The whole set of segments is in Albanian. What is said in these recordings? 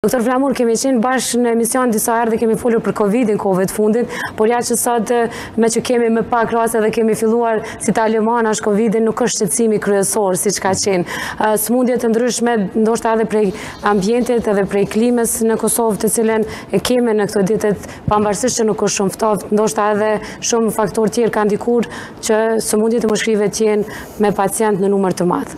Doktor Flamur, kemi qenë bashkë në emision disa herë dhe kemi folur për Covid-in kohëve të fundit, por ja që sot meqë kemi më pak raste dhe kemi filluar si ta lëmë anash Covid-in nuk është shqetësimi kryesor siç ka qenë. Sëmundje të ndryshme, ndoshta edhe prej ambientit edhe prej klimës në Kosovë të cilën e kemi në këto ditet pavarësisht që nuk është shumë ftohtë, ndoshta edhe shumë faktorë tjerë kanë ndikuar që sëmundjet e mushkërive të jenë me pacientë në numër të madh.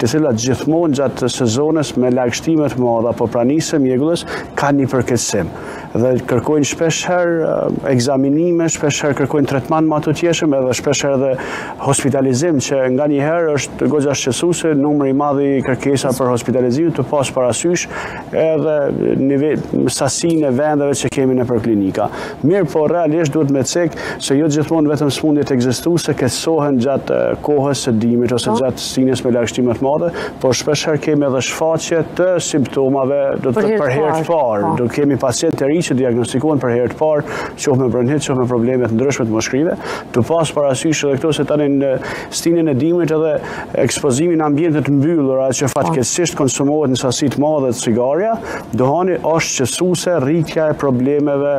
të cilat gjithmonë gjatë sezonës me lagështi më të madha apo pranisë së mjegullës kanë një përkeqësim dhe kërkojnë shpesh herë ekzaminime, shpesh herë kërkojnë tretman më të theksuar edhe shpesh herë edhe hospitalizim që nganjëherë është goxha shqetësuese numri i madh i kërkesave për hospitalizim tu pas parasysh edhe nivel, sasinë e vendeve që kemi nëpër klinika. Mirëpo, realisht duhet me cek se jo gjithmonë vetëm sëmundjet ekzistuese keqësohen gjatë kohës së dimrit ose po. gjatë stinës me lagështi më të madhe, por shpeshherë kemi edhe shfaqje të simptomave domethënë për herë të parë. Po. Domethënë kemi pacientë të rinj që diagnostikohen për herë të parë, qoftë me bronhit, qoftë me probleme të ndryshme të mushkërive, tu pas parasysh edhe këtë se tani në stinën e dimrit edhe ekspozimi në ambiente të mbyllura që fatkeqësisht po. konsumohet në sasi të madhe cigarja, duhani është shqetësuese rritja e problemeve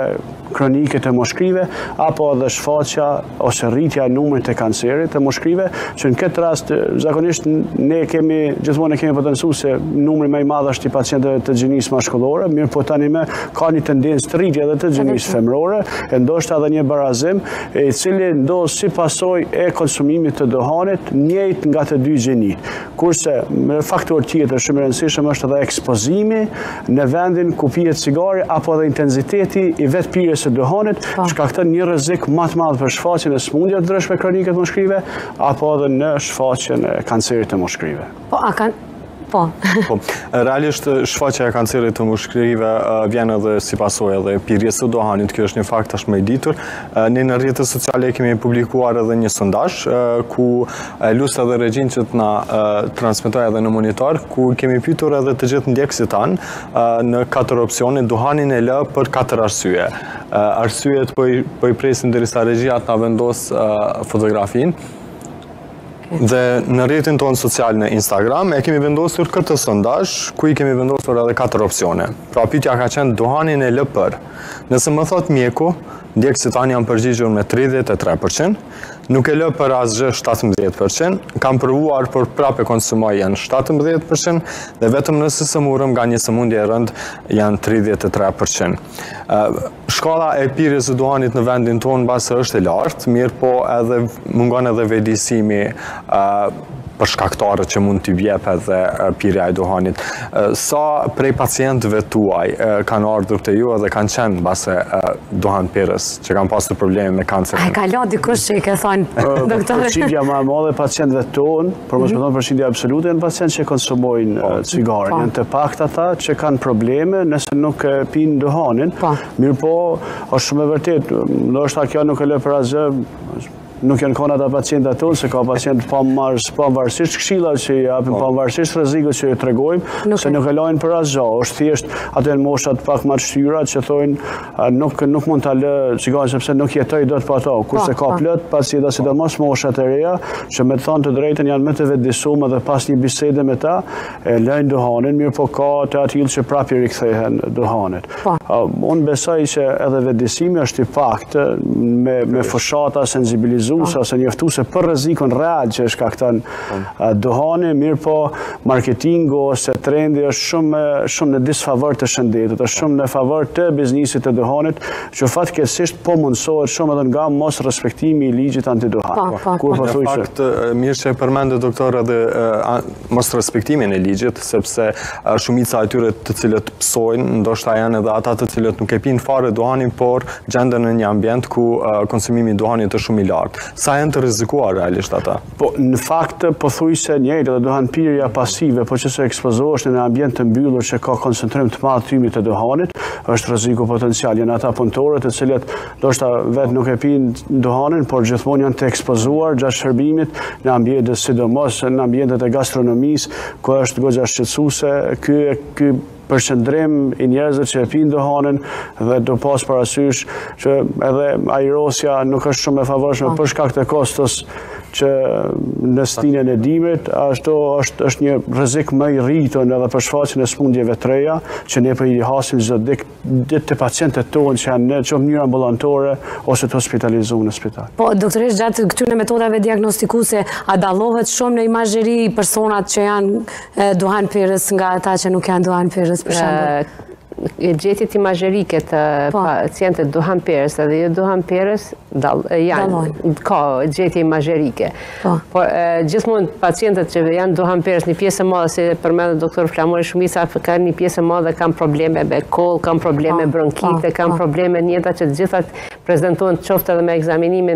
kronike të mushkërive, apo edhe shfaqja ose rritja e numrit të kancerit të mushkërive, që në këtë rast, zakonisht, ne kemi, gjithmonë e kemi potencu se numri më i madhë është i pacientëve të gjinisë mashkullore, mirëpo tanimë ka një tendencë të rritjes edhe te gjinisë femrore, e ndoshta edhe një barazim, i cili ndodh si pasojë e konsumimit të duhanit njëjtë nga të dy gjinitë. Kurse, një faktor tjetër shumë i rëndësishëm është edhe ekspozimi në vendin ku pihet cigarja apo edhe intenziteti i vetë pirjes së duhanit, po. shkakton një rrezik ma të madh për shfaqjen e sëmundjeve të ndryshme kronike të mushkërive, apo edhe në shfaqjen e kancerit të mushkërive. Po, a kanë... Po. po. Realisht, shfaqja e kancerit të mushkërive vjen edhe si pasojë edhe e pirjes së duhanit, kjo është një fakt tashmë i ditur. Ne në rrjetet sociale kemi publikuar edhe një sondazh, ku lus edhe regjinë që të na transmetojë edhe në monitor, ku kemi pyetur edhe të gjithë ndjekësit tanë në katër opsione, duhanin e lë për katër arsye. Arsyet për po i presim dërisa regjia të na vendosë fotografinë, Dhe në rrjetin tonë social në Instagram e kemi vendosur këtë sondazh ku i kemi vendosur edhe katër opsione. Pra pyetja ka qenë duhanin e lë për. Nëse më thotë mjeku, ndjekësit tanë janë përgjigjur me 33%, nuk e lë për asgjë 17%, kam provuar por prapë e konsumoj janë 17% dhe vetëm nëse sëmurem nga një sëmundje e rëndë janë 33%. Shkalla e pirjes së duhanit në vendin tonë mbase është e lartë, mirëpo edhe mungon edhe vetëdijesimi për shkaktarët që mund t'i jep edhe pirja e duhanit. Sa prej pacientëve tuaj kanë ardhur te ju edhe kanë qenë mbase duhanpirës, që kanë pasur probleme me kancerin? A e ka lan dikush që i ke thonë, doktore? Përqindja ma e madhe e pacientëve tonë, Për mos me thonë përqindja absolute, janë pacientë që konsumojnë po. cigarin, po. janë të paktë ata që kanë probleme nëse nuk pinë duhanin, po. mirëpo, është shumë e vështirë, në është ta kjo nuk e le për asgjë, nuk janë kona te pacientat tonë, se ka pacientë pa marrë, pavarësisht këshillave që i japim, pavarësisht rreziqet që i tregojmë, se nuk e lajnë për asgjë, është thjesht, ato janë moshat pak ma të shtyra që thojnë, Nuk nuk mund ta lë cigarin sepse nuk jetoj dot pa to. Kurse po, ka po. plot pacienta sidomos moshat e reja, që me thonë të drejtën janë më të vetëdijesum edhe pas një bisede me ta e lënë duhanin, mirëpo ka të atillë që prapë i rikthehen duhanit. Po. Unë besoj që edhe vetëdijesimi është i paktë me me fushata sensibilizuese ose njoftuese për rrezikun real që shkakton Duhani, mirëpo, marketingu ose trendi është shumë, shumë në disfavor të shëndetit, është shumë në favor të biznesit të duhanit, që fatkeqësisht po mundësohet shumë edhe nga mosrespektimi i ligjit antiduhan. Po, po, po. po në fakt, mirë që e përmende, doktor, edhe mosrespektimin e ligjit, sepse shumica e tyre të cilët pësojnë, ndoshta janë edhe ata të cilët nuk e pinë fare duhanin, por gjenden në një ambient ku konsumimi i duhanit është shumë i lartë. Sa janë të rrezikuar realisht ata? Po, në fakt, pothuajse e njëjtë, edhe duhanpirja pasive, po që se ekspozohesh në një ambient të mbyllur që ka koncentrim të madh tymit të duhanit, është rreziku potencial. Janë ata punëtorë të cilët ndoshta vetë nuk e pinë duhanin, por gjithmonë janë të ekspozuar gjatë shërbimit në ambientet sidomos në ambientet e gastronomisë, ku është goxha shqetësuese, ky ky përqendrim i njerëzve që e pinë duhanin dhe duke pas parasysh që edhe ajrosja nuk është shumë e favorshme po. për shkak të kostos që në stinën e dimrit, ashtu është, është një rrezik më i rritur edhe për shfaqjen e sëmundjeve të reja, që ne po i hasim çdo ditë te pacientët tonë që janë në çdo mënyrë ambulantore ose të hospitalizuar në spital. Po doktoreshë gjatë këtyre metodave diagnostikuese a dallohet shumë në imazheri personat që janë Duhanpirës nga ata që nuk janë duhanpirës për shembull. E gjetjet imazherike te po. pacientët duhanpirës edhe jo duhanpirës janë ka gjetje imazherike. Po. Po gjithmonë pacientët që janë duhanpirës një pjesë e madhe siç përmendi doktor Flamuri shumica kanë një pjesë e madhe kanë probleme me kollë, kanë probleme po, bronkite, kanë probleme njëta që të gjitha prezentohen qoftë edhe me ekzaminime